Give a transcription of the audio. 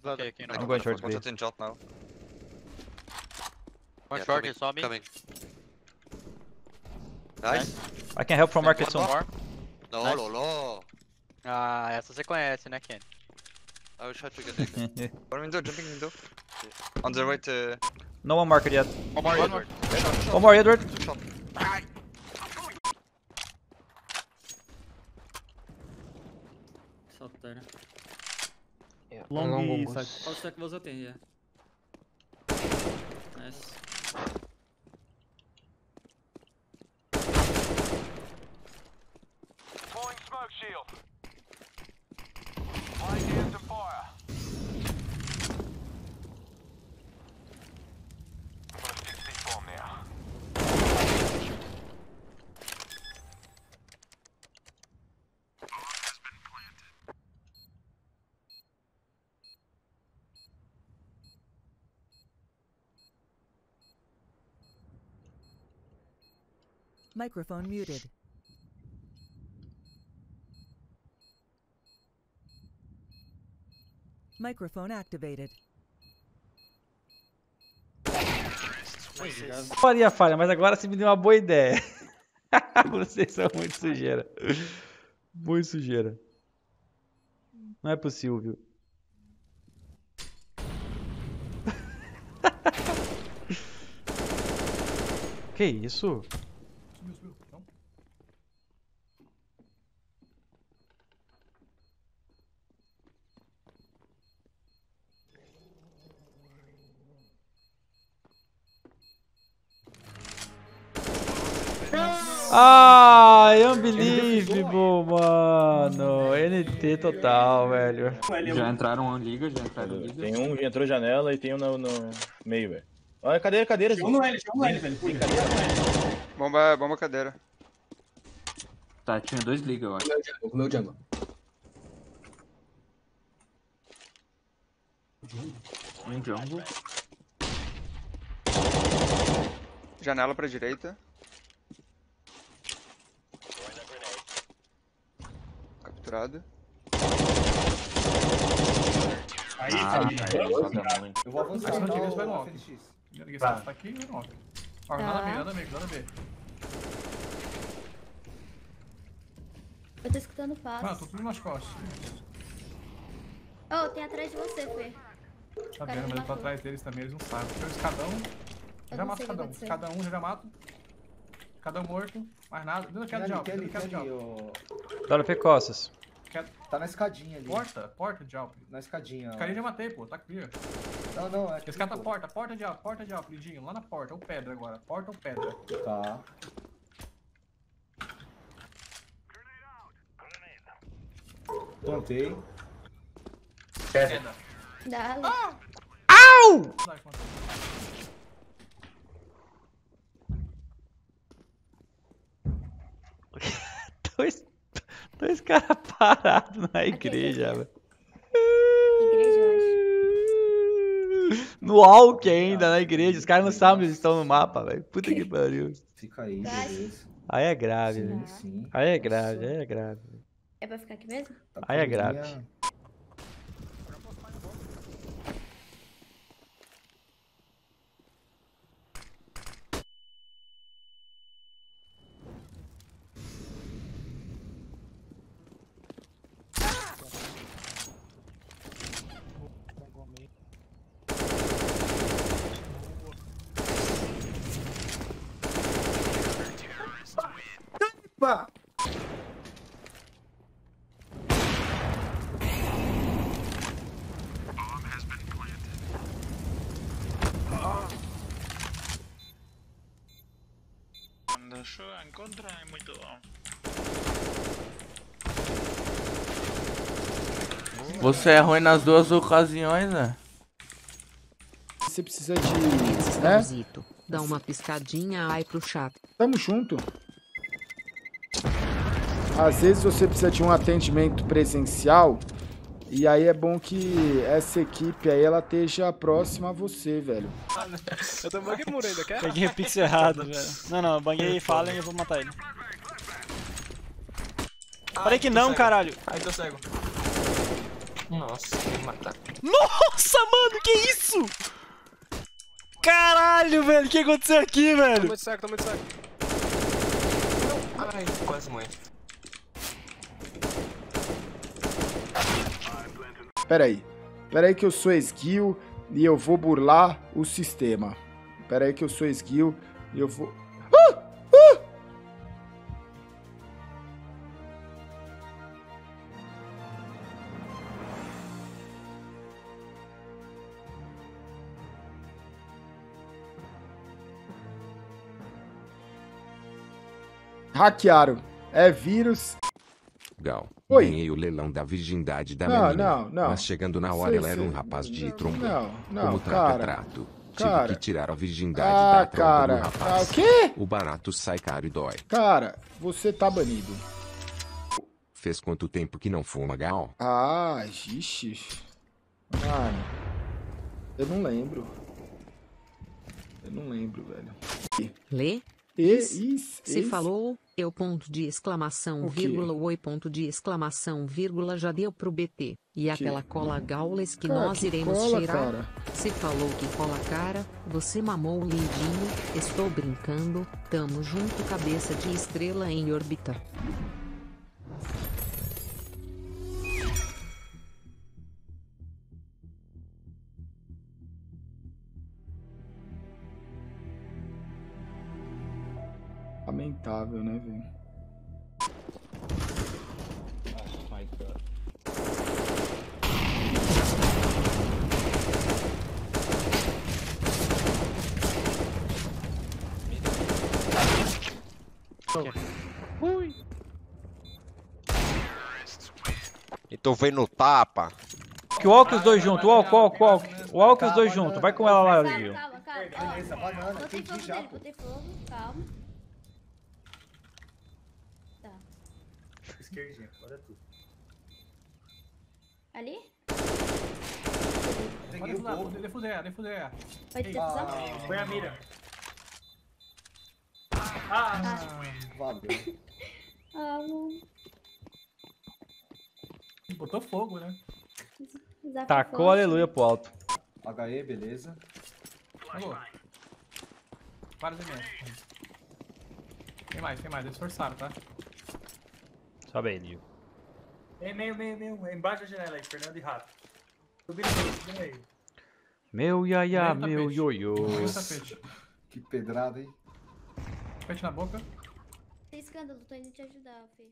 He's low. Okay, okay, no. I'm going towards Watch B. out in shot now. One Yeah, short, coming, he saw me. Coming. Nice. I can help from market One soon. more. No, Nice. lolo. Ah, essa você conhece, né, Ken? I will try to get in. One window, jumping window. On the right, uh, no one market yet. One more, Edward. Shot, shot. One more, Edward. Two shot. Shot there. Yeah. Long, long side. goose. I'll check was in, yeah. Nice. Deploying smoke shield. Microphone muted. Microphone activated. Faria falha, mas agora você me deu uma boa ideia. Vocês são muito sujeira. Muito sujeira. Não é possível, viu? Que isso? Ai, unbelievable, mano. NT total, velho. Já entraram em liga, já entraram em liga. Tem um que entrou janela e tem um no, no meio, velho. Olha, cadeira, cadeira. Um no L, um no L, velho. Tem cadeira. Bomba, bomba cadeira. Tá, tinha dois liga, eu acho. O meu jungle. Um jungle. Janela pra direita. Capturado. Aí, Ah, família. aí, Dois, joga cara. muito. Eu vou Aí se avançar. não tiver, tá, vai no. Ninguém Tá. tá aqui, vai no off. Ó, nada B, nada B, nada B. Eu tô escutando Mano, passos. tô tudo nas costas. Oh, tem atrás de você, Fê. Tá vendo, mas eu tô atrás deles também, eles não sabem. Eles cada um. Eu já mato cada um. Cada um já mato. Cada um morto. Mais nada. Dentro da queda de Kelly, alto, Kelly, dentro da queda de Kelly, alto. ô, WP Costas. Tá na escadinha ali. Porta, porta de alto. Na escadinha. Caras já matei, pô, tá clear. Não, não, é aqui, Esse cara tá porta, porta de alto, porta de alto, Lidinho, lá na porta, ou pedra agora, porta ou pedra. Tá. Plantei. Pedra. Dá. Vai, conta. Dois, dois caras parados na igreja, velho. Igreja, eu No walk ainda, na igreja. Os caras não sabem onde eles estão no mapa, velho. Puta que pariu. Fica aí, beleza. Aí é grave, velho. sim. Aí é grave, aí é grave. É pra ficar aqui mesmo? Tá Aí é grave. Contra es muy todo. Você é ruim nas duas ocasiões, né? Você precisa de. né? Dá uma piscadinha aí pro chat. Tamo junto. Às vezes você precisa de um atendimento presencial. E aí é bom que essa equipe aí ela esteja próxima a você, velho. Eu tô banguei muro ainda, quer? Peguei o pix errado, velho. Não, não, eu banguei Fallen e eu vou matar ele. Falei que não, caralho. Ai, tô cego. Nossa, vou matar. Nossa, mano, que isso? Caralho, velho, o que aconteceu aqui, velho? muito saco, tô muito saco. Ai, quase morri. Pera aí. Pera aí que eu sou esguio e eu vou burlar o sistema. Pera aí que eu sou esguio e eu vou... Ah! Ah! Hackearam. É vírus. Gal. Oi. Ganhei o leilão da virgindade da Não, menina. não, não. Mas chegando na hora Sei, ela era um rapaz de Não, trompa. não, não, Como trato cara. é trato. Cara. Tive que tirar a virgindade Ah, da trompa cara. do rapaz. Ah, o quê? O barato sai caro e dói. Cara, você tá banido. Fez quanto tempo que não fuma, Gal? Ah, ixi. Mano, eu não lembro. Eu não lembro, velho. Lê? E, is, Se falou, eu ponto de exclamação, O vírgula, oi ponto de exclamação, vírgula, já deu pro BT. E aquela cola gaules que Cara, nós que iremos cola, tirar. cara? Se falou que cola cara, você mamou lindinho, estou brincando, tamo junto cabeça de estrela em órbita. Lamentável, né, velho? Então vem no tapa. Que walk os dois juntos, walk, walk, walk. Walk os dois juntos, vai com ela lá, Gil. Calma, calma, calma. Botei fogo nele, botei fogo, calma. Tá. Esquerdinha, agora é tu. Ali? Pode defusar, defusar, defusar. Vai ter defusão? Põe a mira. Ah, Valeu. ah, não. Botou fogo, né? Desafio Tacou forte. aleluia pro alto. HE, beleza. Alô. Vários e Tem mais, tem mais. Eles forçaram, tá? Sobe aí, Gil. É meio, meio, meio. Embaixo da janela aí, Fernando e Rato. Subindo aí, subindo aí. Meu iaiá, Meio meu ioiô. Meio. Que pedrada, hein? Tapete na boca. Tem escândalo, tô indo te ajudar, Fê.